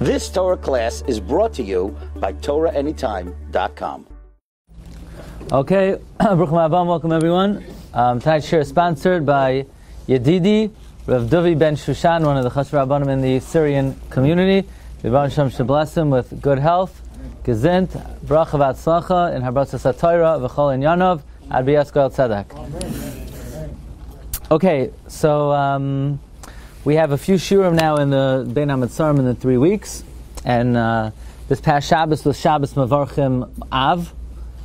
This Torah class is brought to you by TorahAnytime.com. Okay, Baruch welcome everyone. Um, tonight's share is sponsored by Yedidi, Rav Dovi Ben Shushan, one of the Chasher Rabbanim in the Syrian community. Rebbe Shem should bless him with good health, gezint, bracha v'atzlacha, in Harbatzah Satayra, v'chol in Yanov, ad b'yaskoel tzedek. Okay, so um, we have a few shurim now in the Bein HaMetzarim in the three weeks, and uh, this past Shabbos was Shabbos Mavarchim Av,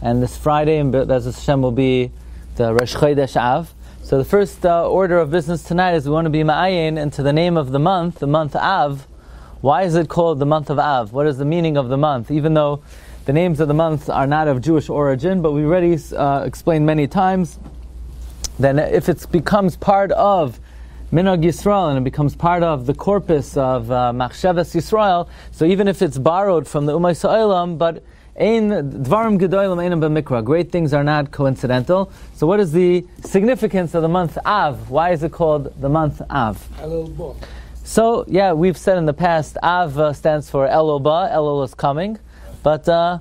and this Friday, and Bez Hashem will be the Rosh Chodesh Av. So the first uh, order of business tonight is we want to be ma'ayin into the name of the month, the month Av. Why is it called the month of Av? What is the meaning of the month? Even though the names of the months are not of Jewish origin, but we already uh, explained many times, then if it becomes part of Minhag Yisrael, and it becomes part of the corpus of uh, Machshavas Yisrael. So even if it's borrowed from the Umay Sa'ilam, but Ein Dvarim Gedolim Einam B'Mikra. Great things are not coincidental. So what is the significance of the month Av? Why is it called the month Av? So yeah, we've said in the past, Av uh, stands for Elul Ba, Elul is coming, but uh,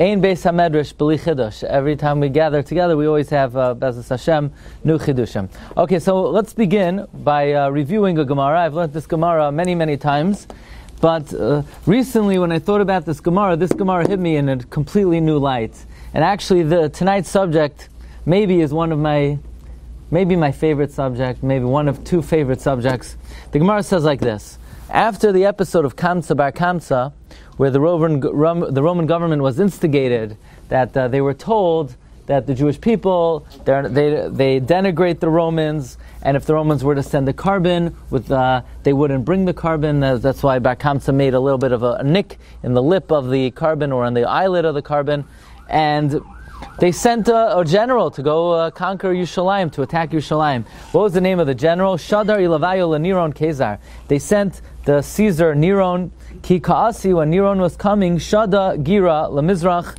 Ein Beis Hamedrash B'li. Every time we gather together, we always have uh, Bezos Hashem new Chidushim. Okay, so let's begin by uh, reviewing a Gemara. I've learned this Gemara many, many times, but uh, recently when I thought about this Gemara, this Gemara hit me in a completely new light. And actually, the tonight's subject maybe is one of my, maybe my favorite subject, maybe one of two favorite subjects. The Gemara says like this: After the episode of Kamsa Bar Kamsa where the Roman, the Roman government was instigated, that uh, they were told that the Jewish people, they, they denigrate the Romans, and if the Romans were to send the korban, with, uh, they wouldn't bring the. Uh, that's why Bar Kamsa made a little bit of a, nick in the lip of the korban or on the eyelid of the korban. And they sent a, a general to go uh, conquer Yerushalayim, to attack Yerushalayim. What was the name of the general? Shadar Ilavayo Neron Kezar. They sent the Caesar Neron Ki Kaasi, when Neron was coming, Shada Gira Lemizrach,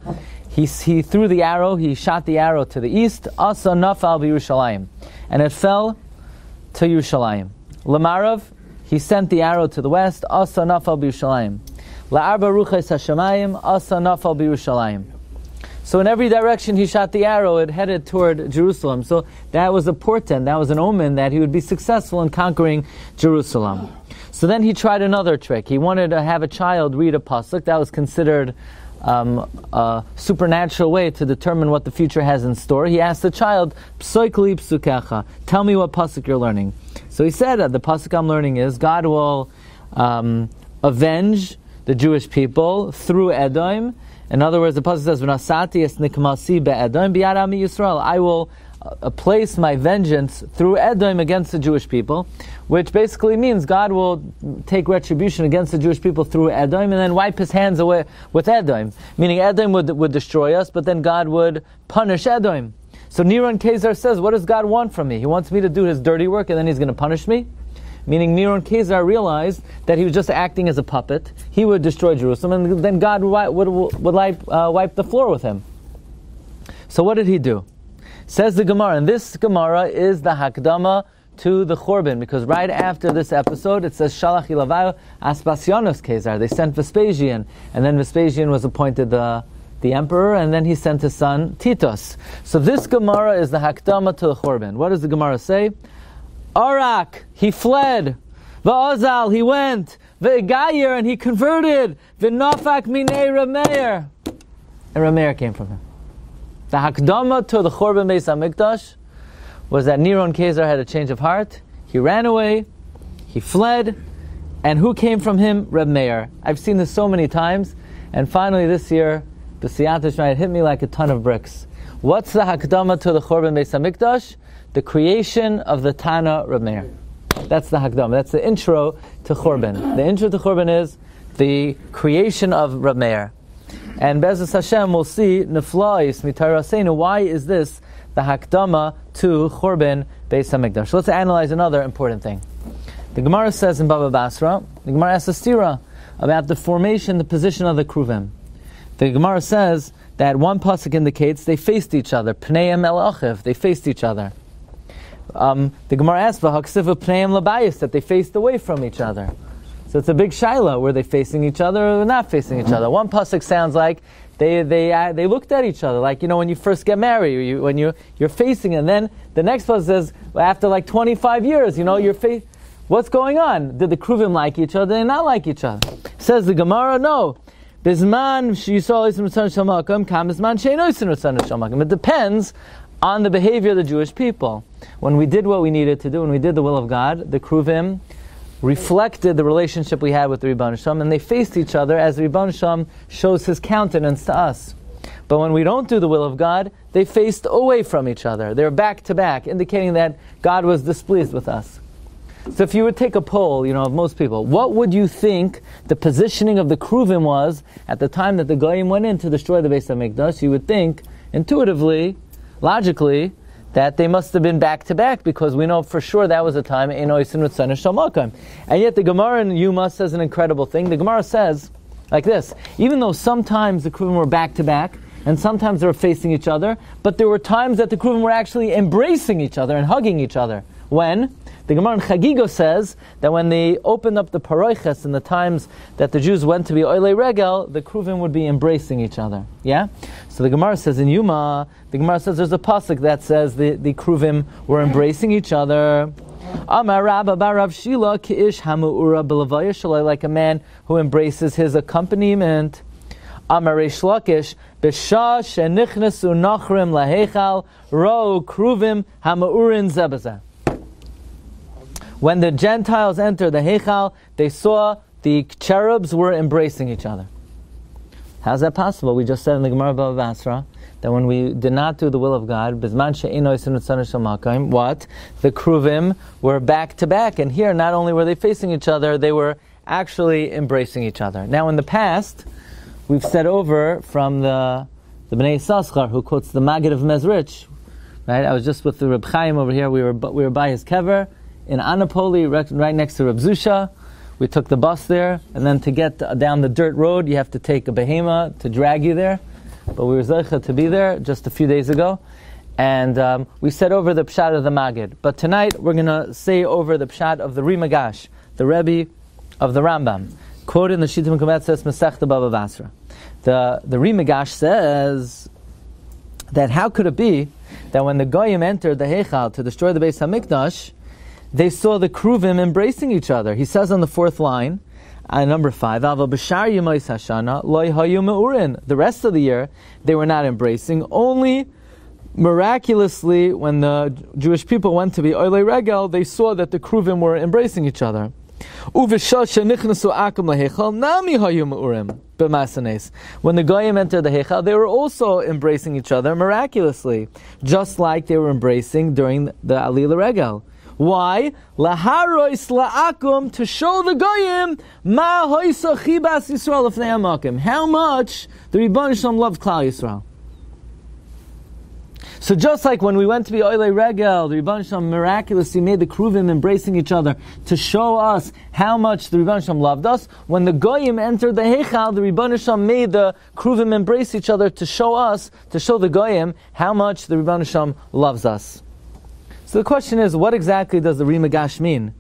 he, he threw the arrow, he shot the arrow to the east, Asa Nafal Yerushalayim, and it fell to Yerushalayim. Lamarav, he sent the arrow to the west, Asa Nafal Yerushalayim. La'arba Ruches Hashemayim, Asa Nafal Yerushalayim. So in every direction he shot the arrow, it headed toward Jerusalem. So that was a portent, that was an omen that he would be successful in conquering Jerusalem. So then he tried another trick. He wanted to have a child read a pasuk. That was considered um, a supernatural way to determine what the future has in store. He asked the child, "Psoikli psukecha." Tell me what pasuk you're learning. So he said, "The pasuk I'm learning is God will um, avenge the Jewish people through Edom." In other words, the pasuk says, "V'nasati es nikmasi be'edom biyad Yisrael." I will uh, place my vengeance through Edom against the Jewish people, which basically means God will take retribution against the Jewish people through Edom and then wipe his hands away with Edom. Meaning Edom would, would destroy us, but then God would punish Edom. So Neron Kazar says, What does God want from me? He wants me to do his dirty work and then he's going to punish me? Meaning Neron Kazar realized that he was just acting as a puppet. He would destroy Jerusalem and then God would, would, would wipe, uh, wipe the floor with him. So what did he do? Says the Gemara, and this Gemara is the Hakdama to the Churban, because right after this episode it says Shalach Ilavayu Aspasianos Kezar. They sent Vespasian, and then Vespasian was appointed the the emperor, and then he sent his son Titus. So this Gemara is the Hakdama to the Churban. What does the Gemara say? Arak, he fled. Va'azal, he went. Ve'gayir, and he converted. Ve'nafak minei Rameir. And Rameir came from him. The Hakdama to the Churban Beis Hamikdash was that Neron Kazar had a change of heart. He ran away, he fled, and who came from him? Reb Meir. I've seen this so many times, and finally this year, the Siyat hit me like a ton of bricks. What's the Hakdama to the Churban Beis Hamikdash? The creation of the Tana Reb Meir. That's the Hakdama. That's the intro to Churban. The intro to Churban is the creation of Reb Meir. And Bezos Hashem will see Neflais Mitarasenu. Why is this the Hakdama to Churban Beis Hamikdash? Let's analyze another important thing. The Gemara says in Baba Basra, the Gemara asks a stira about the formation, the position of the Kruvim. The Gemara says that one pasuk indicates they faced each other. Pneim el achiv, they faced each other. Um, the Gemara asks, "V'haksiva pneim labayis," that they faced away from each other. So it's a big shiloh. Were they facing each other or not facing each other? One pasuk sounds like they they uh, they looked at each other, like you know when you first get married, you, when you you're facing, and then the next pasuk says after like 25 years, you know you're face. What's going on? Did the Kruvim like each other? Did they not like each other? Says the Gemara, no. Bizman, she saw isan shamacham, kam bisman It depends on the behavior of the Jewish people. When we did what we needed to do, when we did the will of God, the Kruvim reflected the relationship we had with the Rebbe Shem, and they faced each other as the Rebbe Shem shows his countenance to us. But when we don't do the will of God, they faced away from each other. They're back to back, indicating that God was displeased with us. So if you would take a poll, you know, of most people, what would you think the positioning of the Kruvim was at the time that the Goyim went in to destroy the Beis Hamikdash? You would think, intuitively, logically, that they must have been back to back because we know for sure that was a time in Oisin. And yet the Gemara in Yuma says an incredible thing. The Gemara says like this: even though sometimes the Kruvim were back to back and sometimes they were facing each other, but there were times that the Kruvim were actually embracing each other and hugging each other. When the Gemara in Chagigo says that when they opened up the paroiches in the times that the Jews went to be oile regel, the kruvim would be embracing each other. Yeah. So the Gemara says in Yuma, the Gemara says there's a pasuk that says the the kruvim were embracing each other. Amar Rabba Barav Shila Ki'ish Hamu'ura like a man who embraces his accompaniment. Amar Reish Lakish Nachrim Lahechal Ro Kruvim Hamu'urin Zebazah. When the Gentiles entered the Heichal, they saw the cherubs were embracing each other. How's that possible? We just said in the Gemara Bava Basra that when we did not do the will of God, what? The Kruvim were back to back, and here not only were they facing each other, they were actually embracing each other. Now in the past, we've said over from the the Bnei Saschar who quotes the Maggid of Mezrich, right? I was just with the Reb Chaim over here. We were we were by his kever in Anapoli, right next to Reb Zusha. We took the bus there, and then to get down the dirt road, you have to take a behema to drag you there. But we were zeicha to be there just a few days ago, and um, we said over the pshat of the Magid. But tonight we're going to say over the pshat of the Rimagash, the Rebbe of the Rambam, quoted in the Shitah Mekubetzes Masechta Baba Basra. The the Rimagash says that how could it be that when the Goyim entered the Heichal to destroy the Beis Hamikdash, they saw the Kruvim embracing each other. He says on the fourth line, uh, number five, The rest of the year, they were not embracing. Only miraculously, when the Jewish people went to be Oile Regel, they saw that the Kruvim were embracing each other. When the Goyim entered the Hechal, they were also embracing each other miraculously, just like they were embracing during the Oile Regel. Why? Laharois la'akum to show the goyim ma hoisa chibas Yisrael amakim. How much the Rebbeinu Shalom loved Klal Yisrael. So just like when we went to be Oile Regel, the Rebbeinu Shalom miraculously made the Kruvim embracing each other to show us how much the Rebbeinu Shalom loved us. When the Goyim entered the Heichal, the Rebbeinu Shalom made the Kruvim embrace each other to show us, to show the Goyim how much the Rebbeinu Shalom loves us. So the question is, what exactly does the Rimagash mean?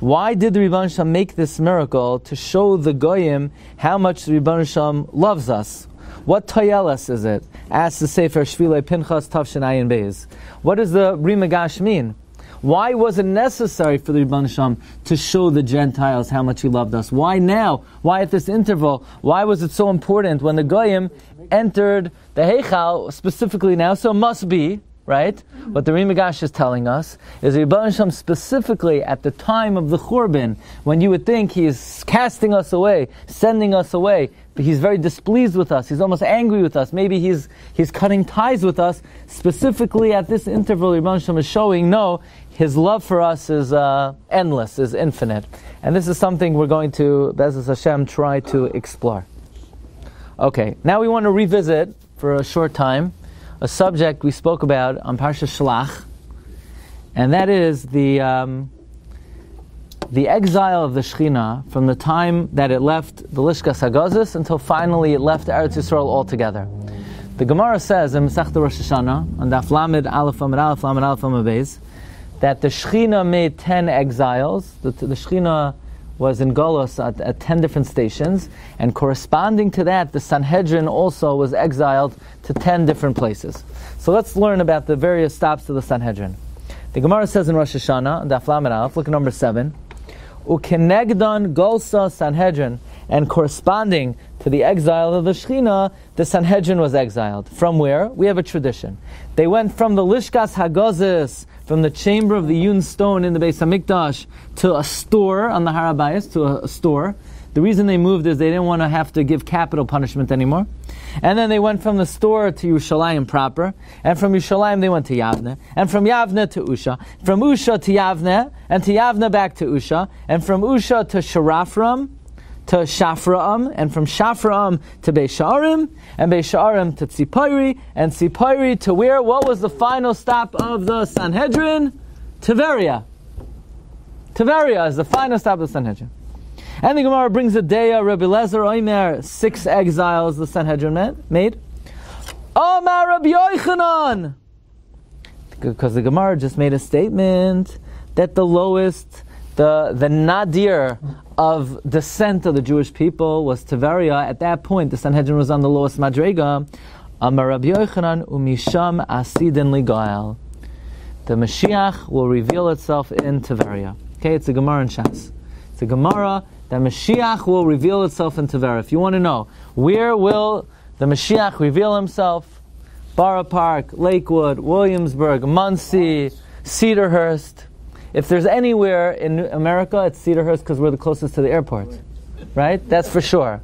Why did the Rebbeinu Shalom make this miracle to show the Goyim how much the Rebbeinu Shalom loves us? What tayelas is it? Asks the Sefer Shvilei Pinchas Tavshin Beis. What does the Rimagash mean? Why was it necessary for the Rebbeinu Shalom to show the Gentiles how much He loved us? Why now? Why at this interval? Why was it so important when the Goyim entered the Heichal specifically now? So it must be right? What the Rimagash is telling us is Rebbe specifically at the time of the Churban, when you would think he is casting us away, sending us away, he's very displeased with us, he's almost angry with us, maybe he's, he's cutting ties with us, specifically at this interval, Rebbe is showing, no, his love for us is uh, endless, is infinite. And this is something we're going to, Bezos Hashem, try to explore. Okay, now we want to revisit for a short time a subject we spoke about on Parsha Shlach, and that is the um, the exile of the Shechina from the time that it left the Lishka Hagazis until finally it left Eretz Yisrael altogether. The Gemara says in Masechta Rosh Hashanah on Daf Lamed Aleph Amid Aleph Lamed Aleph Amid that the Shechina made ten exiles. The, the Shechina was in Golos at, at 10 different stations, and corresponding to that, the Sanhedrin also was exiled to 10 different places. So let's learn about the various stops of the Sanhedrin. The Gemara says in Rosh Hashanah, Daf look at number 7, Ukenegdon Golsa Sanhedrin, and corresponding to the exile of the Shechina, the Sanhedrin was exiled. From where? We have a tradition. They went from the Lishkas Hagozis, from the chamber of the Yun stone in the Beis Hamikdash, to a store on the Harabayas, to a, a store. The reason they moved is they didn't want to have to give capital punishment anymore. And then they went from the store to Yerushalayim proper. And from Yerushalayim they went to Yavne. And from Yavne to Usha. From Usha to Yavne. And to Yavne back to Usha. And from Usha to Sharafram to Shafraam, and from Shafraam to Beisharim, and Beisharim to Tzipori, and Tzipori to where? What was the final stop of the Sanhedrin? Tiberia. Tiberia is the final stop of the Sanhedrin. And the Gemara brings a day of Rabbi Lezer Oimer, six exiles the Sanhedrin made. Omar Rabbi Yochanan! Because the Gemara just made a statement that the lowest, the, the nadir of descent of the Jewish people was Tiberia. At that point, the Sanhedrin was on the lowest madrega. Amar Rabbi Yochanan umisham asidin ligael. The Mashiach will reveal itself in Tiberia. Okay, it's a Gemara in Shas. It's a Gemara that Mashiach will reveal itself in Tiberia. If you want to know where will the Mashiach reveal himself, Borough Park, Lakewood, Williamsburg, Monsey, Cedarhurst. If there's anywhere in America, it's Cedarhurst because we're the closest to the airport, right? That's for sure.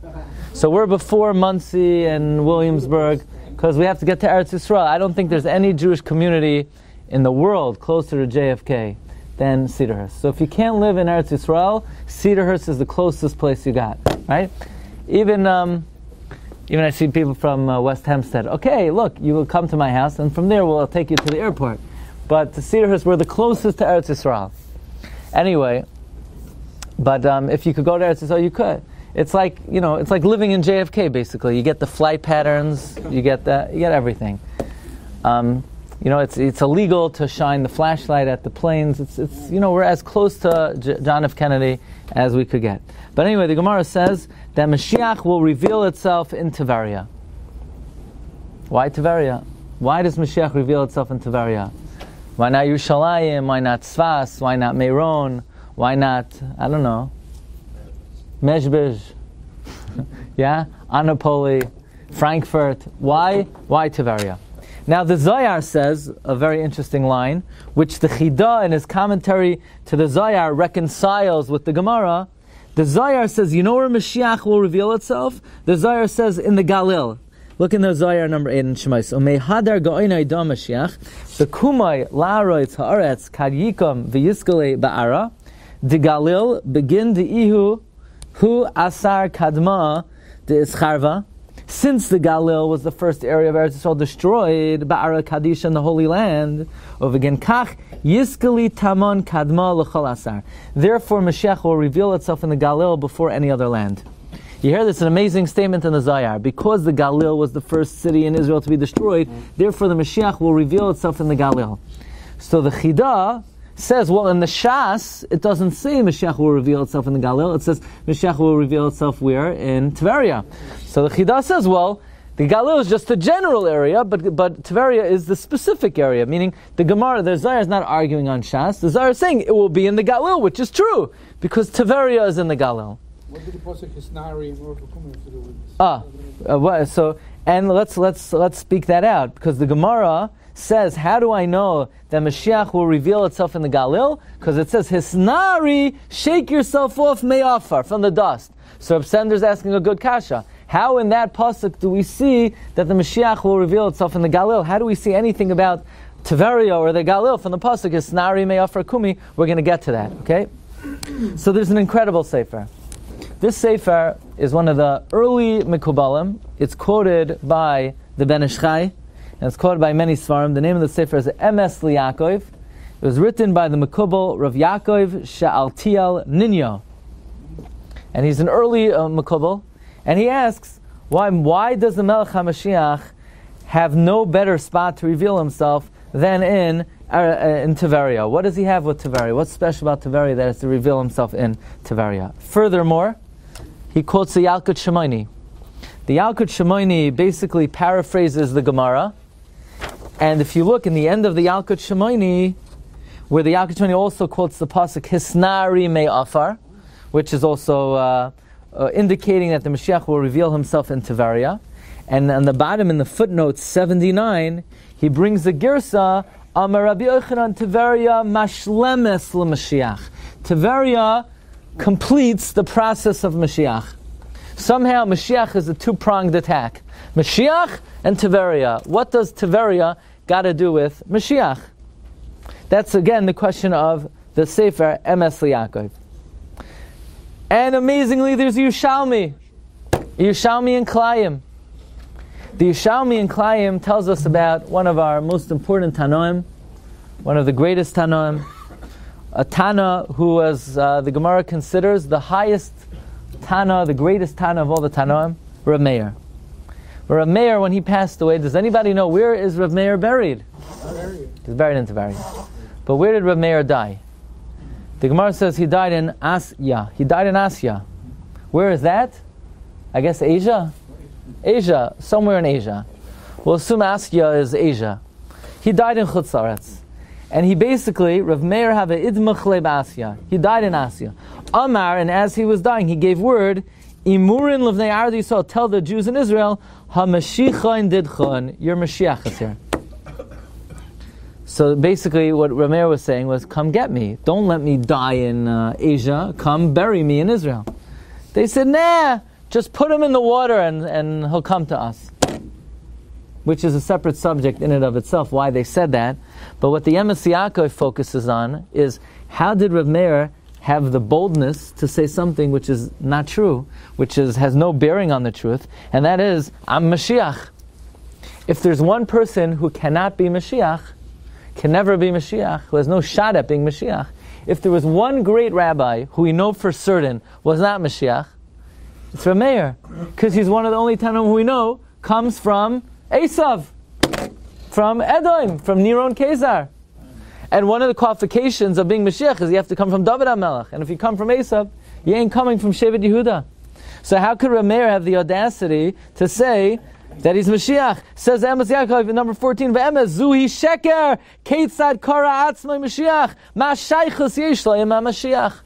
So we're before Monsey and Williamsburg because we have to get to Eretz Yisrael. I don't think there's any Jewish community in the world closer to JFK than Cedarhurst. So if you can't live in Eretz Yisrael, Cedarhurst is the closest place you got, right? Even um, even I see people from uh, West Hempstead. Okay, look, you will come to my house, and from there we'll take you to the airport. But the Cedarhurst, we're the closest to Eretz Yisrael. Anyway, but um, if you could go to Eretz Yisrael, you could. It's like you know, it's like living in JFK. Basically, you get the flight patterns, you get the, you get everything. Um, you know, it's it's illegal to shine the flashlight at the planes. It's it's you know, we're as close to J- John F. Kennedy as we could get. But anyway, the Gemara says that Mashiach will reveal itself in Tiberia. Why Tiberia? Why does Mashiach reveal itself in Tiberia? Why not Yerushalayim? Why not Tzfas? Why not Meron? Why not, I don't know, Mezhbej? yeah? Anapoli, Frankfurt. Why? Why Tiberia? Now the Zohar says a very interesting line, which the Chida in his commentary to the Zohar reconciles with the Gemara. The Zohar says, you know where Mashiach will reveal itself? The Zohar says in the Galil. Look in the Zohar number 8 in Shemais. Umei hadar go'ina idam Mashiach, kumay la'aroitz ha'aretz kad yikom v'yiskale ba'ara, de Galil begin ihu hu asar kadma de ischarva, since the Galil was the first area of Eretz Yisrael destroyed, Ba'ara Kadisha in the Holy Land, of again Kach Yiskali Tamon Kadma L'chol Asar. Therefore, Mashiach will reveal itself in the Galil before any other land. You hear this an amazing statement in the Zayar. Because the Galil was the first city in Israel to be destroyed, therefore the Mashiach will reveal itself in the Galil. So the Chida says, well, in the Shas, it doesn't say Mashiach will reveal itself in the Galil. It says Mashiach will reveal itself where? In Tveria. So the Chida says, well, the Galil is just a general area, but but Tveria is the specific area. Meaning the Gemara, the Zayar is not arguing on Shas. The Zayar is saying it will be in the Galil, which is true because Tveria is in the Galil. What? Ah, uh, so and let's let's let's speak that out because the Gemara says, how do I know that Mashiach will reveal itself in the Galil? Because it says, Hisnari, shake yourself off me'afar, from the dust. So is asking a good kasha. How in that pasuk do we see that the Mashiach will reveal itself in the Galil? How do we see anything about Tiberia or the Galil from the pasuk Hisnari me'afar kumi? We're going to get to that, okay? So there's an incredible sefer. This sefer is one of the early Mikubalim. It's quoted by the Ben Ish Chai, and it's quoted by many Svarim. The name of the sefer is Emes Liakov. It was written by the Makubal Rav Yaakov Sha'altiel Ninyo. And he's an early uh, Makubal. And he asks, why, why does the Melech HaMashiach have no better spot to reveal himself than in uh, uh, in Tiberia. What does he have with Tiberia? What's special about Tiberia that has to reveal himself in Tiberia? Furthermore, he quotes the Yalkut Shemaini. The Yalkut Shemaini basically paraphrases the Gemara. And if you look in the end of the Yalkut Shemaini, where the Yalkut Shemaini also quotes the pasuk Hisnari Me Afar, which is also uh, uh, indicating that the Mashiach will reveal himself in Tiberia. And on the bottom, in the footnote 79, he brings the Girsa, Amar Rabbi Yochanan Tiberia Mashlemes L'Mashiach. Tiberia completes the process of Mashiach. Somehow Mashiach is a two-pronged attack. Mashiach and Tiberia. What does Tiberia got to do with Mashiach? That's again the question of the Sefer Emes Yaakov. And amazingly, there's Yushalmi. Yushalmi and Klayim. The Yushalmi and Klayim tells us about one of our most important Tanoim, one of the greatest Tanoim, a Tana who was, uh, the Gemara considers the highest Tana, the greatest Tana of all the Tanaim, Rav Meir. Rav Meir, when he passed away, does anybody know where is Rav Meir buried? He's buried in Tavaria. But where did Rav Meir die? The Gemara says he died in Asya. He died in Asya. Where is that? I guess Asia? Asia, somewhere in Asia. We'll assume Asya is Asia. He died in Chutzaretz. And he basically, Rav Meir have idmachle Asya. He died in Asya. Amar, and as he was dying, he gave word, Imurin levnei Ard Yisrael, tell the Jews in Israel, HaMashiach in Didchon, your Mashiach is here. So basically, what Rameir was saying was, "Come get me. Don't let me die in uh, Asia. Come bury me in Israel." They said, "Nah, just put him in the water, and, and he'll come to us." Which is a separate subject in and of itself. Why they said that, but what the Emes Yaakov focuses on is how did Rav Meir have the boldness to say something which is not true, which is has no bearing on the truth, and that is, "I'm Mashiach." If there's one person who cannot be Mashiach can never be Mashiach, who has no shot at being Mashiach. If there was one great rabbi who we know for certain was not Mashiach, it's Rav Rameir, because he's one of the only Tanum who we know comes from Esav, from Edom, from Niron Kezar. And one of the qualifications of being Mashiach is you have to come from David HaMelech. And if you come from Esav, you ain't coming from Shevet Yehuda. So how could Rameir have the audacity to say that he's Mashiach. Says Emes Yaakov in number 14 Emes, Zuhi Sheker, Ketzad Kara Atzmai Mashiach, Ma Shaychus Yesh Mashiach.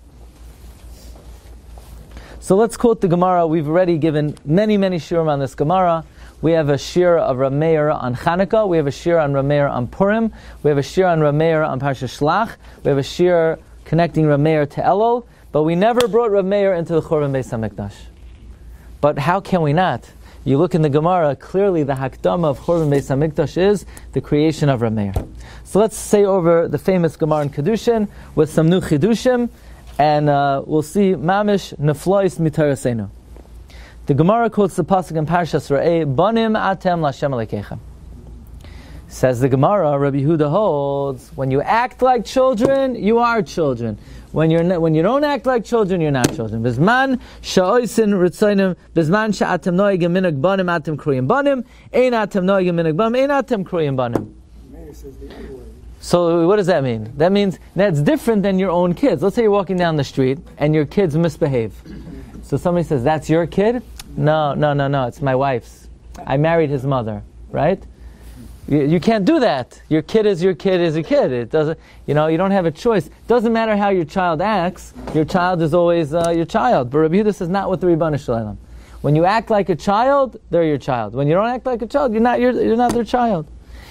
So let's quote the Gemara. We've already given many, many shirim on this Gemara. We have a shir of Rameir on Chanukah. We have a shir on Rameir on Purim. We have a shir on Rameir on Parsha Shlach. We have a shir connecting Rameir to Elul. But we never brought Rameir into the Churban Beis Hamikdash. But how can we not? You look in the Gemara, clearly the Hakdama of Churban Beis Hamikdash is the creation of Rameir. So let's say over the famous Gemara in Kedushin with some new Chidushim, and uh, we'll see Mamish Neflois Mitarasenu. The Gemara quotes the pasuk in Parshas Ra'eh, Banim Atem Lashem Alekechem. Says the Gemara, Rabbi Huda holds, when you act like children, you are children. When you're when you don't act like children, you're not children. Sha'oisin sha'atem noigim banim atem banim. Ein atem noigim banim. Ein atem banim. So what does that mean? That means that's different than your own kids. Let's say you're walking down the street and your kids misbehave. So somebody says, "That's your kid." No, no, no, no. It's my wife's. I married his mother, right? You, you, can't do that. Your kid is your kid is a kid. It doesn't, you know, you don't have a choice. Doesn't matter how your child acts. Your child is always uh, your child. But Rabbi Yehuda says not with the Ribbon Shalom. When you act like a child, they're your child. When you don't act like a child, you're not, you're, you're not their child.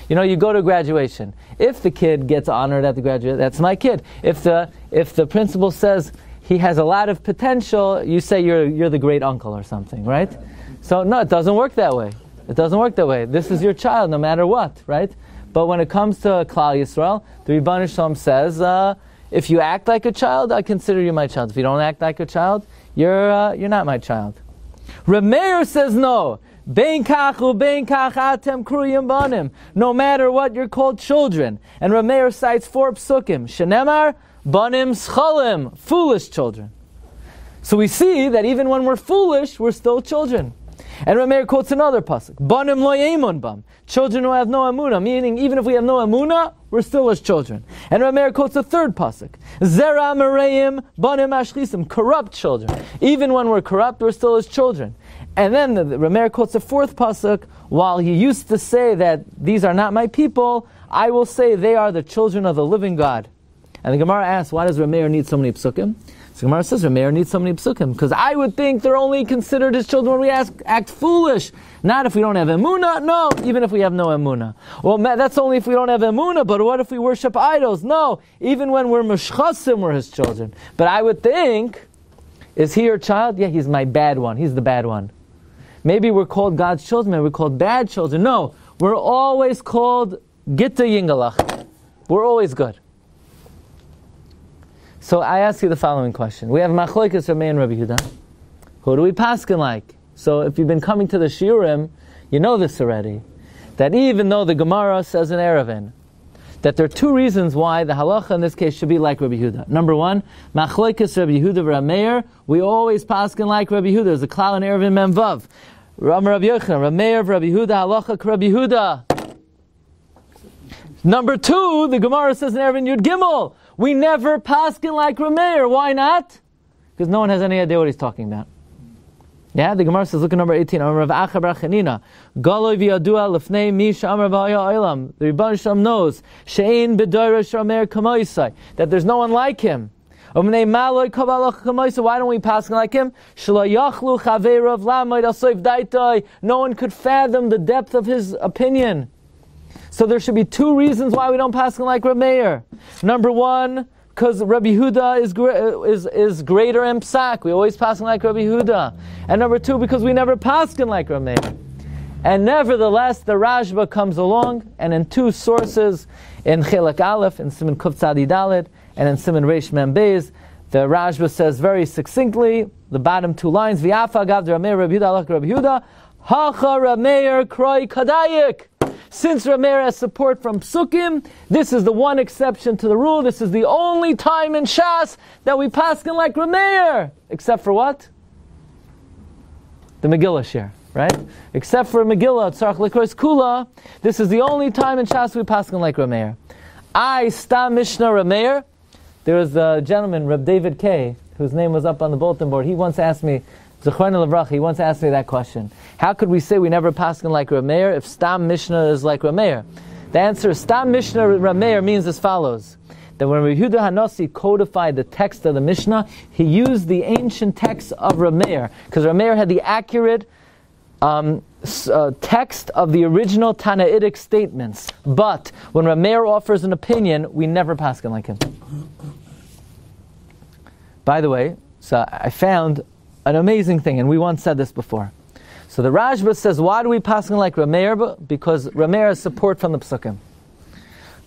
You know, you go to graduation. If the kid gets honored at the graduation, that's my kid. If the, if the principal says he has a lot of potential, you say you're, you're the great uncle or something, right? So, no, it doesn't work that way. It doesn't work that way. This is your child no matter what, right? But when it comes to Klal Yisrael, the Rebbeinu Shalom says, uh, if you act like a child, I consider you my child. If you don't act like a child, you're, uh, you're not my child. Rameir says no. No matter what, you're called children. And Rameir cites four psukim. Shenemar, banim schalim, foolish children. So we see that even when we're foolish, we're still children. And Rameir quotes another pasuk: "Banim lo bam." Children who have no amuna, meaning even if we have no amuna, we're still his children. And Rameir quotes a third pasuk, Zera Mereim Banim Ashchisim, corrupt children. Even when we're corrupt, we're still his children. And then the, the Rameir quotes a fourth pasuk, while he used to say that these are not my people, I will say they are the children of the living God. And the Gemara asks, why does Rameir need so many psukim? So Gemara says Rameir needs so many psukim because I would think they're only considered his children when we ask, act foolish, not if we don't have emuna. No, even if we have no emuna. Well, that's only if we don't have emuna. But what if we worship idols? No, even when we're mishchasim, we're his children. But I would think, is he your child? Yeah, he's my bad one. He's the bad one. Maybe we're called God's children. Maybe we're called bad children. No, we're always called Gitta Yingalach. We're always good. So I ask you the following question. We have Machloikas Rameh and Rabbi Huda. Who do we paskin like? So if you've been coming to the Shiurim, you know this already. That even though the Gemara says in Erevin, that there are two reasons why the halacha in this case should be like Rabbi Huda. Number one, Machloikas Rabbi Huda Rameir, we always paskin like Rabbi Huda. There's a klal in Erevin Memvav. Ram Rabbi Yochanan, Rameir Rabbi Huda, halacha Rabbi Huda. Number two, the Gemara says in Erevin Yud Gimel, we never paskin like Rameir. Why not? Because no one has any idea what he's talking about. Yeah, the Gemara says, look at number 18. Rav Acha Brachanina. Galoi v'yadua lefnei mi shamar v'aya olam. The Rebbe Shem knows. She'ein b'doira shamer kamoisai. That there's no one like him. Why don't we pass like him? No one could fathom the depth of his opinion. So there should be two reasons why we don't pass in like Rameir. Number one, because Rabbi Huda is, is, is greater in psak. We always pass in like Rabbi Huda. And number two, because we never pass in like Rameir. And nevertheless, the Rashba comes along, and in two sources, in Chelak Aleph, in Simon Kuf Dalet, and in Simon Reish Mem Beis, the Rashba says very succinctly, the bottom two lines, V'yafa gav Rabbi Huda, Rabbi Huda, Hacha Rameir Kroi Kadayik. Since Rameir has support from Psukim, this is the one exception to the rule. This is the only time in Shas that we paskin like Rameir. Except for what? The Megillah share, right? Except for Megillah, Tzarech Lekros Kula, this is the only time in Shas we paskin like Rameir. I, Sta Mishnah Rameir, there was a gentleman, Reb David K., whose name was up on the bulletin board. He once asked me, Zechron Levrach, he once asked me that question. How could we say we never paskin like Rameir if Stam Mishnah is like Rameir? The answer is Stam Mishnah Rameir means as follows. That when Yehuda Hanasi codified the text of the Mishnah, he used the ancient text of Rameir, because Rameir had the accurate um, uh, text of the original Tanaitic statements. But when Rameir offers an opinion, we never pass paskin like him. By the way, so I found an amazing thing, and we once said this before. So the Rashba says, why do we pass on like Rameir? Because Rameir has support from the Psukim.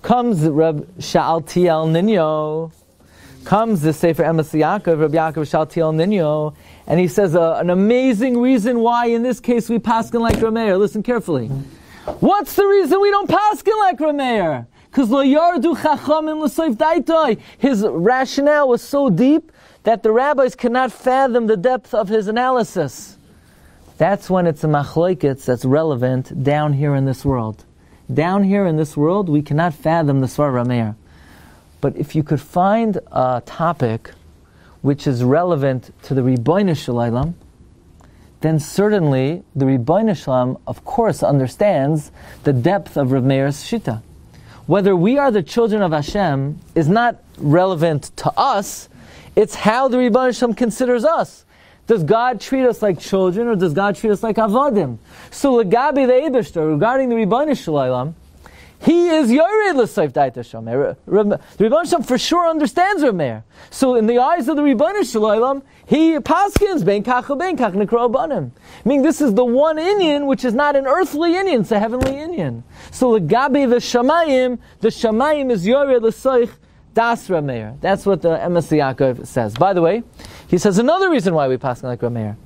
Comes Reb Sha'altiel Ninyo, comes the Sefer Emes Yaakov, Reb Yaakov Sha'altiel Ninyo, and he says uh, an amazing reason why in this case we pass on like Rameir. Listen carefully. What's the reason we don't pass on like Rameir? Because lo yardu chachamim l'soif daitoi. His rationale was so deep that the rabbis cannot fathom the depth of his analysis. That's when it's a machloiketz that's relevant down here in this world. Down here in this world, we cannot fathom the Svar Rameir. But if you could find a topic which is relevant to the Rebbeinu Shalom, then certainly the Rebbeinu Shalom, of course, understands the depth of Rav Meir's Shita. Whether we are the children of Hashem is not relevant to us, it's how the Rebbe Shem considers us. Does God treat us like children or does God treat us like avadim? So Lagabi the Ebishter, regarding the Rebbe Shalom, he is Yored l'Seif Daita Shomer. The Rebbe Shem for sure understands Rameir. So in the eyes of the Rebbe Shalom, he paskins ben kach ben kach nekro. Meaning this is the one inyan which is not an earthly inyan, it's a heavenly inyan. So Lagabi the Shamayim, the Shamayim is Yored l'Seif Das Rameir. That's what the Emes Yaakov says. By the way, he says another reason why we pass like Rameir.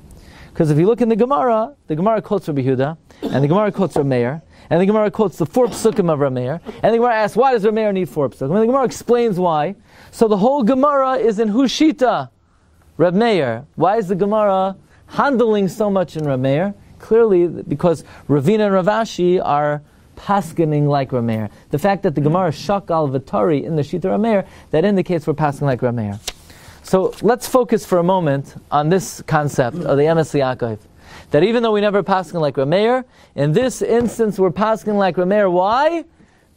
Because if you look in the Gemara, the Gemara quotes Rabbi Huda, and the Gemara quotes Rameir, and the Gemara quotes the four psukim of Rameir, and the Gemara asks, why does Rameir need four psukim? And the Gemara explains why. So the whole Gemara is in Hushita, Reb Meir. Why is the Gemara handling so much in Rameir? Clearly, because Ravina and Ravashi are paskening like Rameir. The fact that the Gemara hmm. shak al vatari in the Shita Rameir, that indicates we're passing like Rameir. So let's focus for a moment on this concept of the Emes Yaakov. That even though we never paskin like Rameir, in this instance we're passing like Rameir. Why?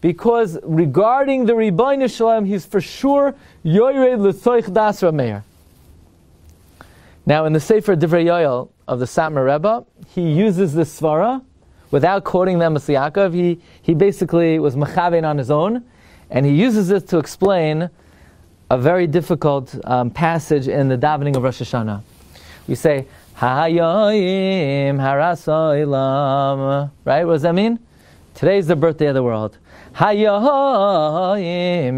Because regarding the Rebbeinu Shalom, he's for sure Yoyred L'Tzoich Das Rameir. Now in the Sefer Divrei Yoel of the Satmar Rebbe, he uses this svara without quoting the Emes Yaakov. He, he basically was mechavein on his own, and he uses it to explain a very difficult um, passage in the davening of Rosh Hashanah. We say, Hayoim harasoilam. Right? What does that mean? Today is the birthday of the world. Hayoim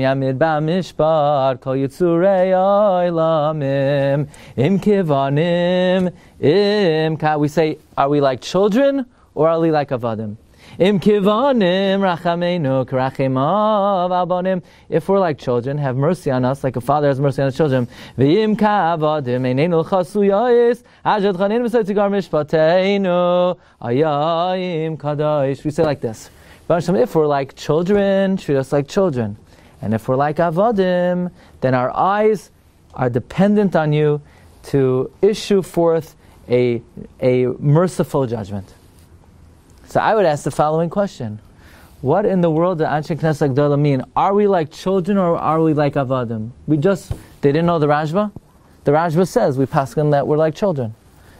yamid ba'mishpat kol yitzurei oilamim im kivanim im ka. We say, are we like children or are like avadim? Im kivanim rachamenu karachimav albonim. If we're like children, have mercy on us, like a father has mercy on his children. V'im kavadim einenu chasuyais ajad chanin mishpateinu ayayim kadosh. We say like this. If we're like children, treat us like children. And if we're like avadim, then our eyes are dependent on you to issue forth a, a merciful judgment. So I would ask the following question. What in the world does Anshe Knesset Gdola mean? Are we like children or are we like Avadim? We just, they didn't know the Rashba? The Rashba says we paskin that we're like children.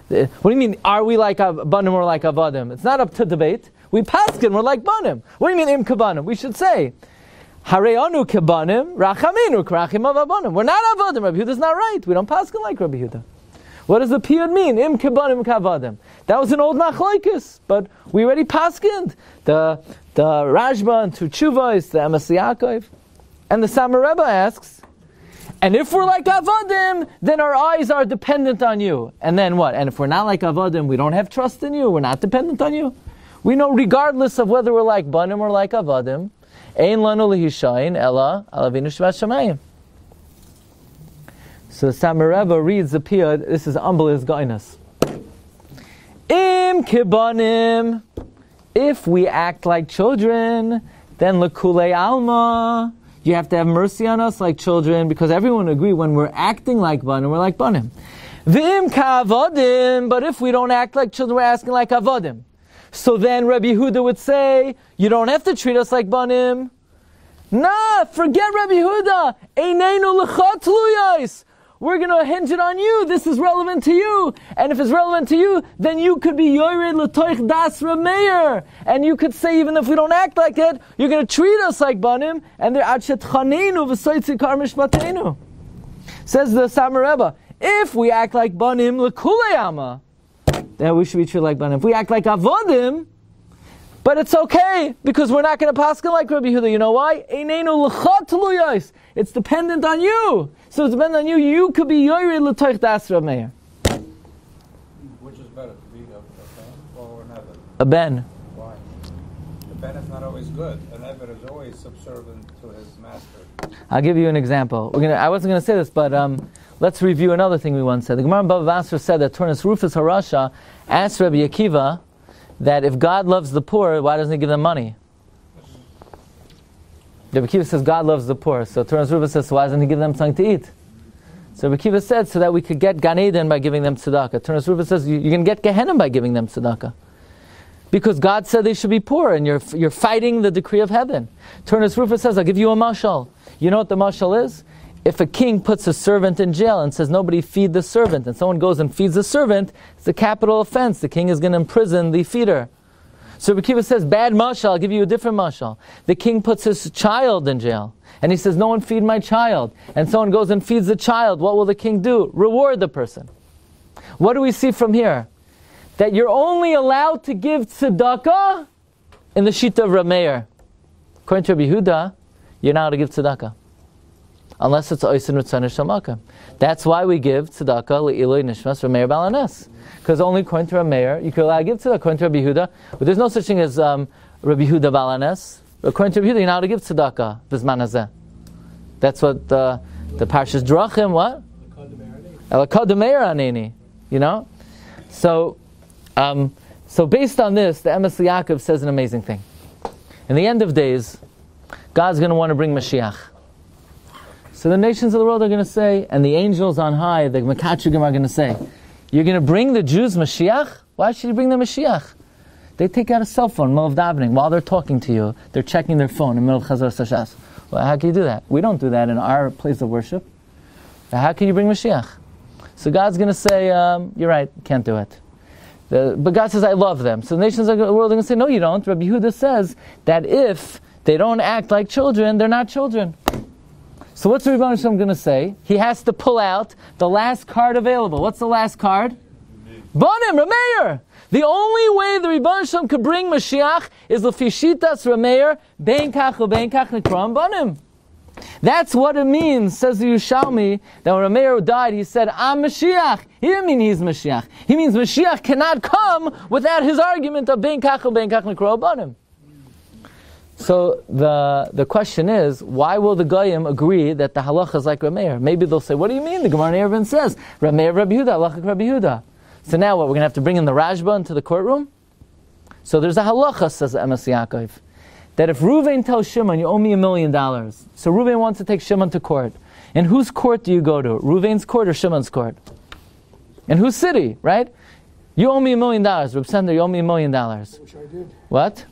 Eh, what do you mean, are we like Banim or like Avadim? It's not up to debate. We paskin, we're like Banim. What do you mean im kabanim? We should say, Hareanu kabanim, rachamenu krachim avabanim. We're not Avadim. Rabbi Yehuda's not right. We don't paskin like Rabbi Yehuda. What does the piyud mean? Im kabanim kavadim. That was an old machlokes, but we already paskind. The the Rashba and Tuchuva is the Emes Yaakov. And the Satmar Rebbe asks, and if we're like Avadim, then our eyes are dependent on you. And then what? And if we're not like Avadim, we don't have trust in you, we're not dependent on you. We know regardless of whether we're like Banim or like Avadim, Ein lanu lihishayin ella alavinu shvat shamayim. So Satmar Rebbe reads the piyud, this is unbelievable guidance. Im kibanim. If we act like children, then lekule alma. You have to have mercy on us like children, because everyone agree when we're acting like banim, we're like banim. Vim kavodim. But if we don't act like children, we're asking like avodim. So then Rabbi Huda would say, you don't have to treat us like banim. Nah, forget Rabbi Huda. Einenu lechat we're going to hinge it on you. This is relevant to you. And if it's relevant to you, then you could be Yored L'toich Das Rameir. And you could say, even if we don't act like it, you're going to treat us like Banim, and they're Achet Chanenu V'soitzikar Mishpatenu. Says the Satmar Rebbe, if we act like Banim Lekuleyama, then we should be treated like Banim. If we act like Avodim, but it's okay because we're not going to pass like Rabbi Huda. You know why? It's dependent on you. So it's dependent on you. You could be yoyred l'toich das Meir. Which is better, to be a, a ben or an Evan? A ben. Why? The ben is not always good. An Evan is always subservient to his master. I'll give you an example. We're gonna, I wasn't going to say this, but um, let's review another thing we once said. The Gemara Bava Basra said that Turnus Rufus Harasha asked Rabbi Akiva that if God loves the poor, why doesn't He give them money? Rabbi Kiva says God loves the poor. So Turnus Rufus says, so why doesn't He give them something to eat? So Rabbi Kiva said, so that we could get Gan Eden by giving them tzedakah. Turnus Rufus says, you, you can get Gehenna by giving them tzedakah. Because God said they should be poor, and you're, you're fighting the decree of heaven. Turnus Rufus says, I'll give you a mashal. You know what the mashal is? If a king puts a servant in jail and says nobody feed the servant, and someone goes and feeds the servant, it's a capital offense. The king is going to imprison the feeder. So Rabbi says, bad mashal, I'll give you a different mashal. The king puts his child in jail. And he says, no one feed my child. And someone goes and feeds the child. What will the king do? Reward the person. What do we see from here? That you're only allowed to give tzedakah in the Shita of Rameir. According to Rabbi Huda, you're not allowed to give tzedakah unless it's oisin ritzon shalmaka. That's why we give tzedakah le'iloi nishmas from Meir Balanes. Because only according to mayor, you could allow give tzedakah according to Rabbi Yehuda. But there's no such thing as um, Rabbi Yehuda Balanes. According to Rabbi Yehuda, you're not allowed to give tzedakah bisman. That's what the the parshas drachim what? Aneni. You know, so um, so based on this, the Emes Yaakov says an amazing thing. In the end of days, God's going to want to bring Mashiach. So the nations of the world are going to say, and the angels on high, the Makachugim are going to say, You're going to bring the Jews Mashiach? Why should you bring the Mashiach? They take out a cell phone middle of davening. While they're talking to you, they're checking their phone in middle of Chazar Sashas. Well, how can you do that? We don't do that in our place of worship. How can you bring Mashiach? So God's going to say, um, You're right, can't do it. The, but God says, I love them. So the nations of the world are going to say, No, you don't. Rabbi Yehuda says that if they don't act like children, they're not children. So what's the Rebbe Shalom going to say? He has to pull out the last card available. What's the last card? Bonim, Rameir. The only way the Rebbe Shalom could bring Mashiach is Lefishitas Rameir, Ben Kach Ben Kach Nekram Bonim. That's what it means, says the Yerushalmi, that when Rameir died, he said, I'm Mashiach. He didn't mean he's Mashiach. He means Mashiach cannot come without his argument of Ben Kach Ben Kach Nekram Bonim. So the the question is, why will the goyim agree that the halacha is like Rameir? Maybe they'll say, "What do you mean?" The Gemara Eruvin says, "Rameir Rabbi Yehuda, halacha Rabbi Yehuda." So now what? We're going to have to bring in the Rashba into the courtroom. So there's a halacha, says Emes Yaakov, that if Ruvain tells Shimon, "You owe me a million dollars," so Ruvain wants to take Shimon to court. In whose court do you go to? Ruvain's court or Shimon's court? In whose city? Right? You owe me a million dollars, Reb Sender. You owe me a million dollars. Which I did. What?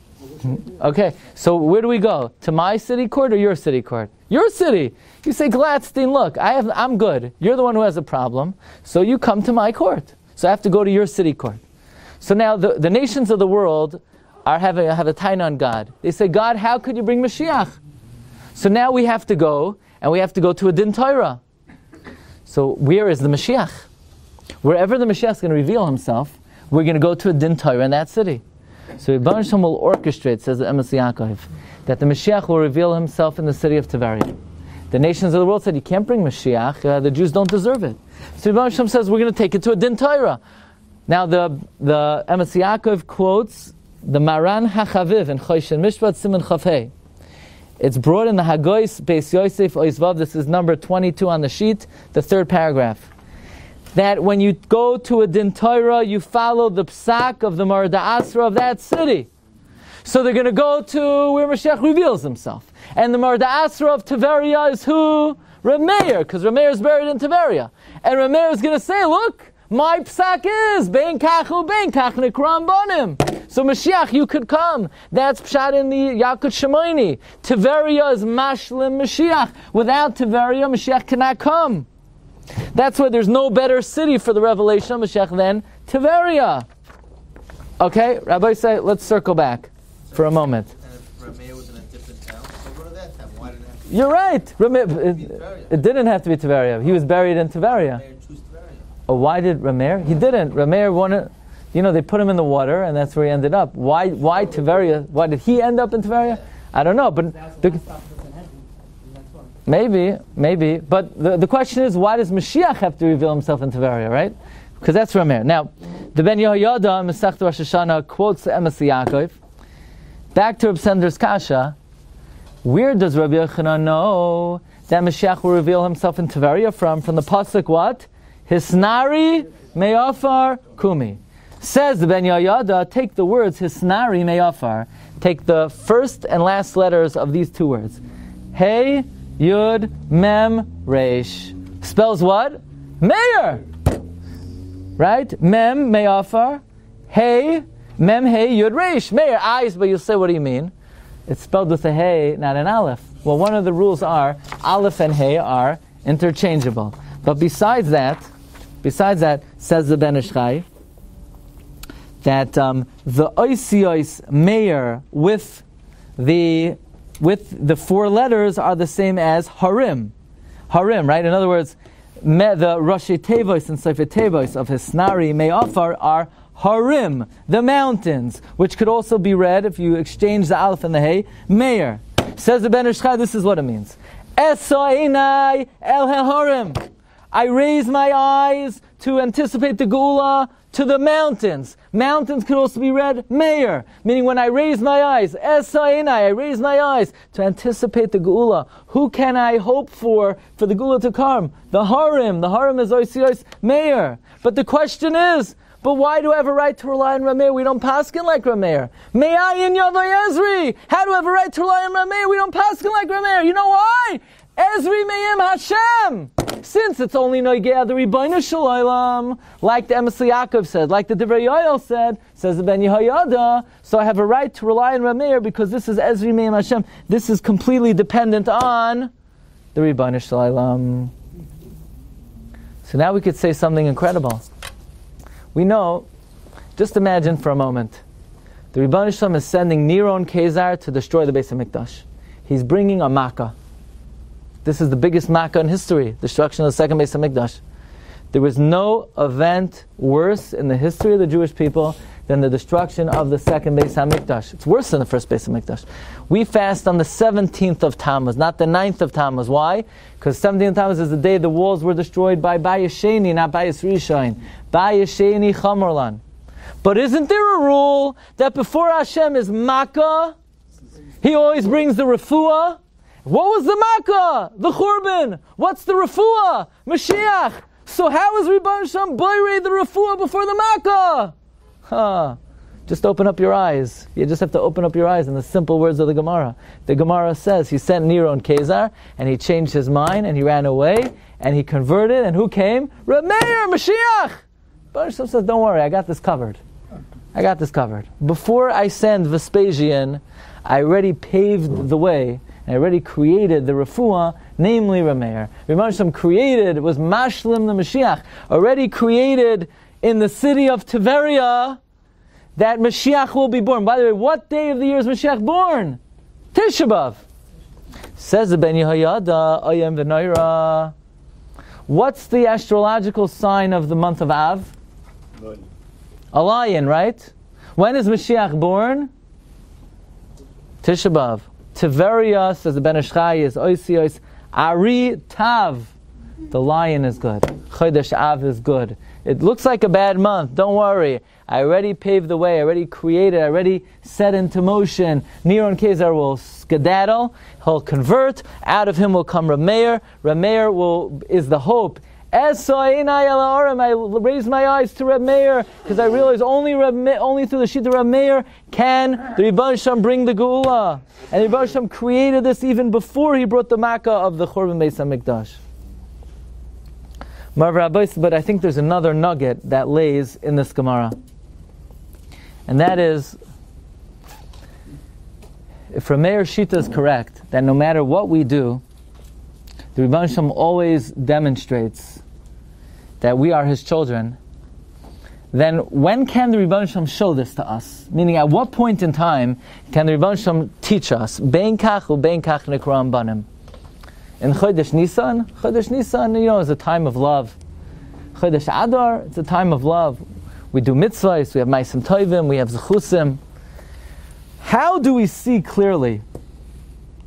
Okay, so where do we go? To my city court or your city court? Your city. You say, Glatstein, look, I have, I'm good. You're the one who has a problem, so you come to my court. So I have to go to your city court. So now the, the nations of the world are having have a tain on God. They say, God, how could you bring Mashiach? So now we have to go, and we have to go to a din Torah. So where is the Mashiach? Wherever the Mashiach is going to reveal himself, we're going to go to a din Torah in that city. So Ibn Shem will orchestrate, says the Emes Yaakov, that the Mashiach will reveal himself in the city of Tiberia. The nations of the world said, you can't bring Mashiach, uh, the Jews don't deserve it. So Ibn Shem says, we're going to take it to a din Torah. Now the, the Emes Yaakov quotes the Maran HaChaviv in Choshen Mishpat Simon Chavhei. It's brought in the Hagois Beis Yosef Oizvav. This is number 22 on the sheet, the third paragraph. That when you go to a din Torah, you follow the psak of the Mara D'Asra of that city. So they're going to go to where Mashiach reveals himself. And the Mara D'Asra of Tiberia is who? Rameir, because Rameir is buried in Tiberia. And Rameir is going to say, look, my psak is Ben Kachu Ben Kach Nekram Bonim. So Mashiach, you could come. That's pshat in the Yalkut Shimoni. Tiberia is Mashlim Mashiach. Without Tiberia, Mashiach cannot come. That's why there's no better city for the revelation of Mashiach than Tiberia. Okay, Rabbi say, let's circle back for a moment. And if Rameir was in a different town, so go to that town. Why did it have to You're right. Rame- It, it didn't have to be Tiberia. He was buried in. Tiberia? Oh, why did Rameir? He didn't. Rameir wanted, you know, they put him in the water, and that's where he ended up. Why? Why Tiberia? Why did he end up in Tiberia? I don't know, but the, maybe, maybe. But the, the question is, why does Mashiach have to reveal himself in Tiberia, right? Because that's Rameir. Now, the Ben Yehoyada in Masech Rosh Hashanah quotes the Emes Yaakov. Back to Reb Sender's Kasha. Where does Rabbi Yochanan know that Mashiach will reveal himself in Tiberia from? From the pasuk what? Hisnari me'afar kumi. Says the Ben Yoyada, take the words Hisnari me'afar. Take the first and last letters of these two words. Hey, Yud, Mem, Resh. Spells what? Meir. Right? Mem, me'afar. Hey, Mem, Hey, Yud, Resh. Meir, eyes, but you'll say, what do you mean? It's spelled with a hey, not an aleph. Well, one of the rules are aleph and hey are interchangeable. But besides that, besides that, says the Ben Ish Chai, that um, the oisios mayor with the with the four letters are the same as harim, harim, right? In other words, me, the Rashi Tevos and Sefer Tevos of Hisnari Me'afar are Harim, the mountains, which could also be read if you exchange the Aleph and the Hey, Meir. Says the Ben Ish Chai, this is what it means. Esoinai El Harim. I raise my eyes to anticipate the Geula to the mountains. Mountains could also be read Meir, meaning when I raise my eyes, Esainai, I raise my eyes to anticipate the Geula. Who can I hope for for the Geula to come? The Harim. The Harim is Oisios Meir. But the question is, But why do I have a right to rely on Rameir? We don't paskin like Rameir. Me'ayin Yavai Ezri. How do I have a right to rely on Rameir? We don't paskin like Rameir. You know why? Ezri Me'im Hashem. Since it's only Noigea the Rebbeinu Shalom, like the Emes Yaakov said, like the Divrei Yoel said, says the Ben Yehoyada, so I have a right to rely on Rameir because this is Ezri Me'im Hashem. This is completely dependent on the Rebbeinu Shalom. So now we could say something incredible. We know, just imagine for a moment, the Rebbeinu Shalom is sending Nero and Kezar to destroy the Beis Hamikdash. He's bringing a Makkah. This is the biggest Makkah in history, destruction of the second Beis Hamikdash. There was no event worse in the history of the Jewish people than the destruction of the second Beis Hamikdash. It's worse than the first Beis Hamikdash. We fast on the 17th of Tammuz, not the 9th of Tammuz. Why? Because 17th of Tammuz is the day the walls were destroyed by Bayesheni, not Bayes Rishon. Bayesheni Chamorlan. But isn't there a rule that before Hashem is Makkah, He always brings the refuah? What was the Makkah? The Churban. What's the refuah? Mashiach. So how is Rebbe Shem Boire the refuah before the Makkah? Huh. Just open up your eyes. You just have to open up your eyes in the simple words of the Gemara. The Gemara says he sent Nero and Kezar, and he changed his mind, and he ran away, and he converted, and who came? Reb Meir, Mashiach! Hashem says, don't worry, I got this covered. I got this covered. Before I send Vespasian, I already paved the way, I already created the refuah, namely Rameir. Rebbe created, was Mashlim the Mashiach, already created in the city of Tiberia, that Mashiach will be born. By the way, what day of the year is Mashiach born? Tisha B'Av. Says the Ben Yehoyada, Ayam V'Noira. What's the astrological sign of the month of Av? A lion, right? When is Mashiach born? Tisha B'Av. Tiveria, says the Ben Ishchai, is Oisios. Ari Tav. The lion is good. Chodesh Av is good. It looks like a bad month. Don't worry. I already paved the way. I already created. I already set into motion. Nero Kezar will skedaddle. He'll convert. Out of him will come Rameir. Rameir will is the hope. As I raise my eyes to Reb Meir because I realize only Reb only through the Shita Reb Meir can the Rebbe Shem bring the Geula. And the Rebbe Shem created this even before he brought the Makkah of the Churban Beis Hamikdash. But I think there's another nugget that lays in this Gemara. And that is, if Rameir Shita is correct, that no matter what we do, the Rebbe Shem always demonstrates that we are his children, then when can the Rebbe Shem show this to us? Meaning, at what point in time can the Rebbe Shem teach us? Bein kach u bein kach nekram banim. In Chodesh Nisan, Chodesh Nisan, you know, is a time of love. Chodesh Adar, it's a time of love. We do mitzvahs, we have Maisim Toivim, we have Zechusim. How do we see clearly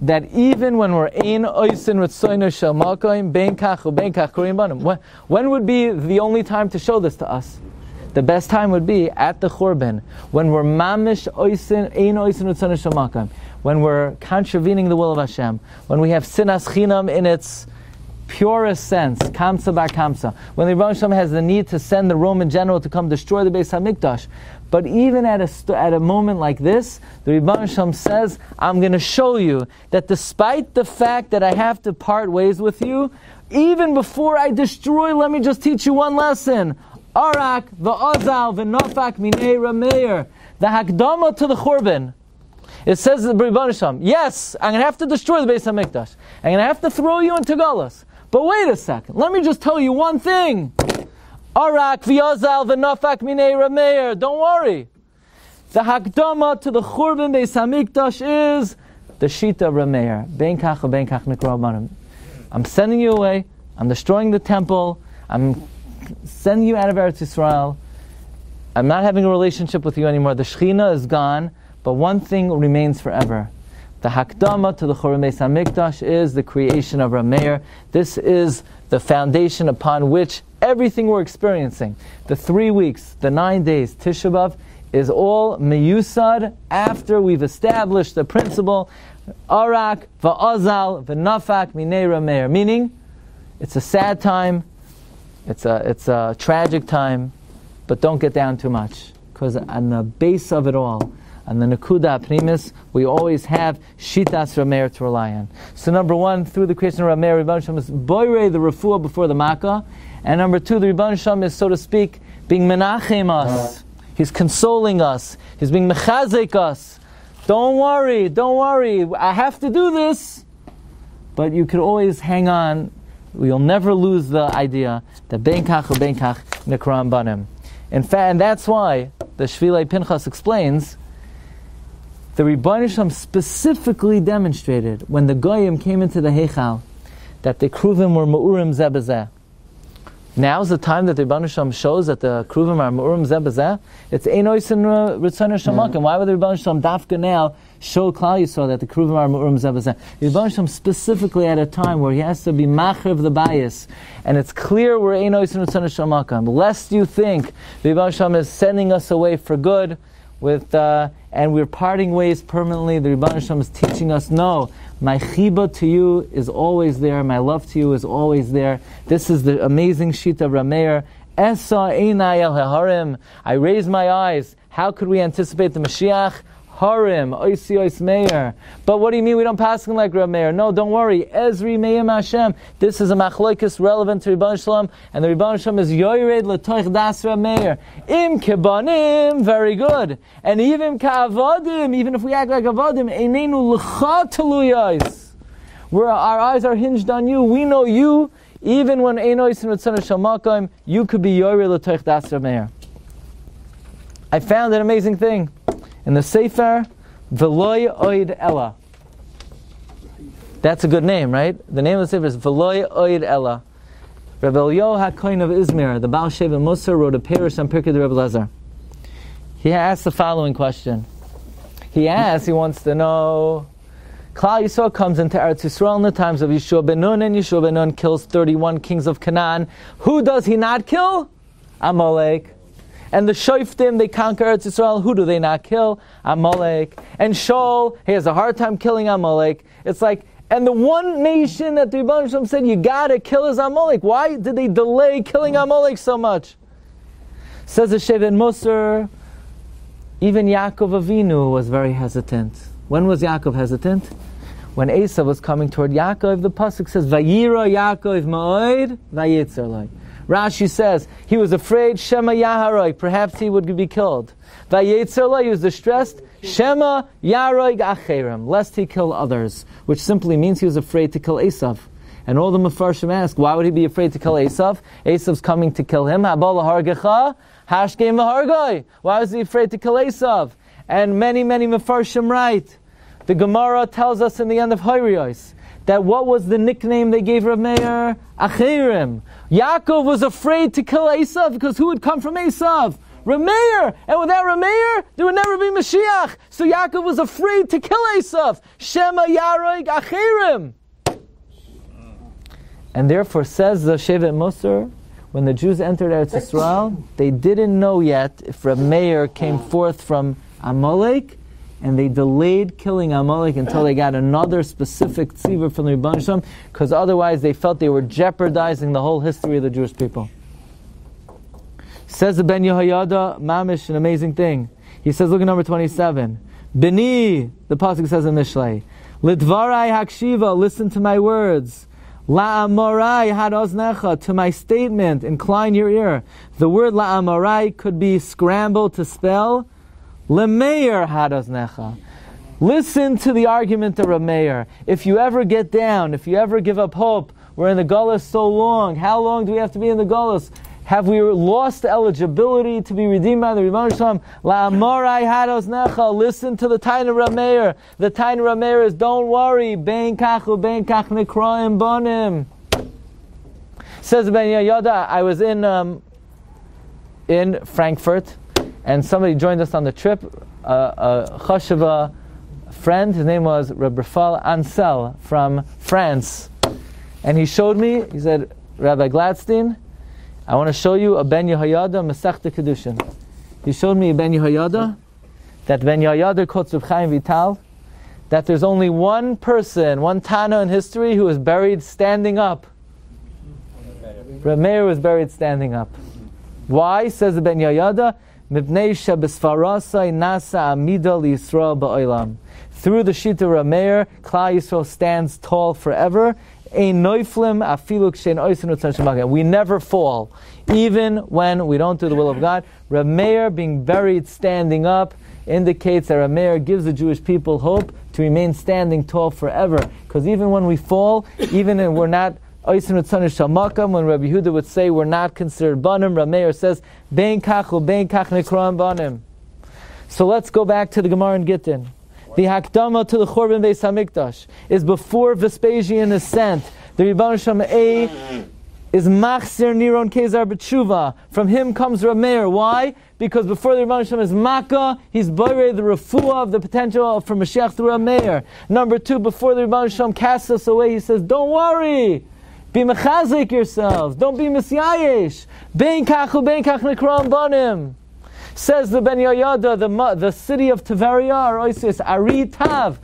that even when we're ein oisin ritzoyno shel malkoim bein kach u bein kach banim, when would be the only time to show this to us? The best time would be at the churban when we're mamish oisin ein oisin ritzoyno shel when we're contravening the will of Hashem, when we have sinas chinam in its purest sense, Kamtza bar Kamtza, when the Rebbe has the need to send the Roman general to come destroy the Beis Hamikdash, but even at a, at a moment like this, the Rebbe says, I'm going to show you that despite the fact that I have to part ways with you, even before I destroy, let me just teach you one lesson. Arak, v'ozal, v'nofak, minei rameir. The hakdama to the churban. It says the Shem, yes, I'm going to have to destroy the Beis Hamikdash. I'm going to have to throw you into Galus. But wait a second, let me just tell you one thing. Arak v'yazal v'nafak minei rameir. Don't worry. The hakdama to the churban beis hamikdash is the shita rameir. Ben kach ben kach I'm sending you away. I'm destroying the temple. I'm sending you out of Eretz Yisrael. I'm not having a relationship with you anymore. The Shechina is gone, but one thing remains forever. The Hakdama to the Beis Hamikdash is the creation of Rameir. This is the foundation upon which everything we're experiencing, the three weeks, the nine days, Tisha B'Av, is all meyusad after we've established the principle Arak, Va'azal, V'nafak, Minei Rameir. Meaning, it's a sad time, it's a, it's a tragic time, but don't get down too much. Because on the base of it all, on the Nakuda Primis, we always have Shitas Rameir to rely on. So number one, through the creation of Rameir, Rebbe Shem is boire the refuah before the Makkah. And number two, the Rebbe Shem is, so to speak, being menachem us. He's consoling us. He's being mechazek us. Don't worry, don't worry. I have to do this. But you could always hang on. You'll never lose the idea that ben kach or ben kach nikram banim. In fact, and that's why the Shvilei Pinchas explains the Rebbeinu specifically demonstrated when the Goyim came into the Heichal that the Kruvim were Ma'urim Zebazeh. is the time that the Rebbeinu shows that the Kruvim are Ma'urim Zebazeh. It's Einois and Ritzon Shamakim. Why would the Rebbeinu Shalom dafka now show Klal Yisrael that the Kruvim are Ma'urim Zebazeh? The Rebbeinu specifically at a time where he has to be Macher of the bias, and it's clear we're Einois and Ritzon Shamakim. Lest you think the Rebbeinu is sending us away for good, with uh, and we're parting ways permanently. The Rebbeinu Shalom is teaching us, no, my chiba to you is always there. My love to you is always there. This is the amazing Shita Rameir. Esa einay el harim. I raise my eyes. How could we anticipate the Mashiach? Harim, oisi ois meir. But what do you mean we don't pass him like Rab Meir? No, don't worry. Ezri meim Hashem. This is a machloikis relevant to Rebbeinu Shalom, and the Rebbeinu Shalom is yoyred letoich das Rab Meir. Im kebanim, very good. And even ka'avodim, even if we act like avodim, einenu l'cha teluyos. Where our eyes are hinged on you, we know you. Even when Einois and Ritzana Shamakim, you could be Yoyer L'toich Das Rab Meir. I found an amazing thing in the Sefer Veloy Oid Ella. That's a good name, right? The name of the Sefer is Veloy Oid Ella. Rebbe Elio HaKoin of Izmir, the Baal Sheva Musa, wrote a parish on Pirkei the Rebbe Lezer. He asked the following question. He asks, he wants to know, Klal Yisrael comes into Eretz Yisrael in the times of Yeshua ben Nun, and Yeshua ben Nun kills 31 kings of Canaan. Who does he not kill? Amalek. And the Shoiftim, they conquer Eretz Yisrael. Who do they not kill? Amalek. And Shaul, he has a hard time killing Amalek. It's like, and the one nation that the Rebbe Shalom said you gotta kill is Amalek. Why did they delay killing Amalek so much? Says the Shevet Mussar, even Yaakov Avinu was very hesitant. When was Yaakov hesitant? When Esav was coming toward Yaakov, the pasuk says, "Vayira Yaakov ma'od vayitzerloi." Rashi says he was afraid Shema Yaharoi, perhaps he would be killed. Vayitzerloi, he was distressed. Shema Yaroig Acherim, lest he kill others, which simply means he was afraid to kill Esav. And all the Mefarshim ask, why would he be afraid to kill Esav? Esav's coming to kill him. Habal hargecha. Why was he afraid to kill Esav? And many, many Mefarshim write. The Gemara tells us in the end of Horios that what was the nickname they gave Rav Meir? Achirim. Yaakov was afraid to kill Esav because who would come from Esav? Rameir, and without Rameir, there would never be Mashiach. So Yaakov was afraid to kill Esav. Shema Yaroig Achirim. And therefore, says the Shevet Mussar, when the Jews entered Eretz Yisrael, they didn't know yet if Rameir came forth from Amalek, and they delayed killing Amalek until they got another specific tzivah from the Rebbeinu because otherwise they felt they were jeopardizing the whole history of the Jewish people. Says the Ben Yehoyada, Mamish, an amazing thing. He says, look at number 27. Bini, the Pasuk says in Mishlei, Lidvarai hakshiva, listen to my words. La'amorai hadoznecha, to my statement, incline your ear. The word la'amorai could be scrambled to spell lemeir hadoznecha. Listen to the argument of Rameir. If you ever get down, if you ever give up hope, we're in the gullus so long. How long do we have to be in the gullus? Have we lost eligibility to be redeemed by the Rebbeinu Shalom? La'amorai hados necha. Listen to the Taina Rameir. The Taina Rameir is, don't worry. Ben kachu ben kach nekraim bonim. Says Ben Yoda, I was in um, in Frankfurt, and somebody joined us on the trip. A chashava friend, his name was Rabbi Rafal Ansel from France, and he showed me. He said, Rabbi Glatstein. I want to show you a Ben Yehoyada Masechta Kedushin. He showed me a Ben Yehoyada, that Ben Yehoyada quotes Reb Chaim Vital, that there's only one person, one Tana in history who was buried standing up. Reb was buried standing up. Why? Says the Ben Yehoyada, Through the Shita Rameir, Klal Yisrael stands tall forever. We never fall, even when we don't do the will of God. Rameir being buried standing up indicates that Rameir gives the Jewish people hope to remain standing tall forever. Because even when we fall, even when we're not When Rabbi Huda would say we're not considered Banim, Rameir says, Bein Kach Bein Kach Banim. So let's go back to the Gemara in Gittin. The Hakdama to the Chorban Beis Hamikdash is before Vespasian is sent. The Rebbe Shem A is Machzir Niron Kezar B'tshuva. From him comes Rameir. Why? Because before the Rebbe Shem is Makkah, he's Boire, the refuah of the potential for Mashiach through Rameir. Number two, before the Rebbe Shem casts us away, he says, Don't worry. Be mechazik yourselves. Don't be misyayish. Bein kachu bein kach nekram banim. Says the Ben Yoyada, the, the city of Tiberia, or Oisis, Ari Tav.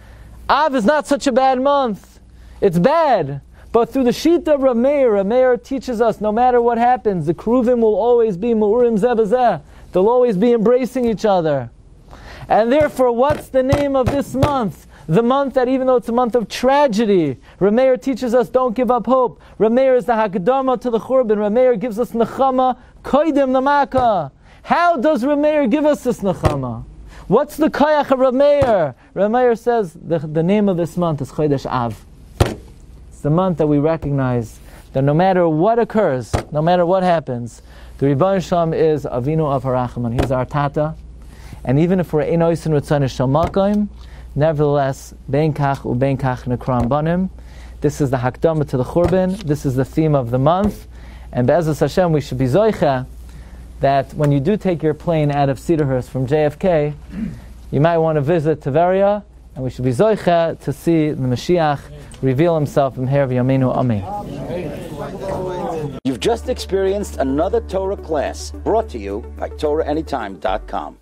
Av is not such a bad month. It's bad. But through the Shita of Rameir, Rameir teaches us no matter what happens, the Kruvim will always be Mu'urim Zebazeh. They'll always be embracing each other. And therefore, what's the name of this month? The month that even though it's a month of tragedy, Rameir teaches us don't give up hope. Rameir is the Hakadama to the Churban. Rameir gives us Nechama, Koidim Namaka. How does Rameir give us this Nechama? What's the Kayach of Rameir? Rameir says the, the name of this month is Chodesh Av. It's the month that we recognize that no matter what occurs, no matter what happens, the Rebbe Shalom is Avinu of Harachman. He's our Tata. And even if we're Enois and Ritzanish Shalmakayim, nevertheless, Ben Kach u Ben Kach Banim. This is the Hakdama to the Churban. This is the theme of the month. And Be'ezus Hashem, we should be Zoicha that when you do take your plane out of Cedarhurst from JFK, you might want to visit Tiberia, and we should be Zoicha to see the Mashiach reveal himself in Her Yamenu Amen. You've just experienced another Torah class brought to you by TorahAnytime.com.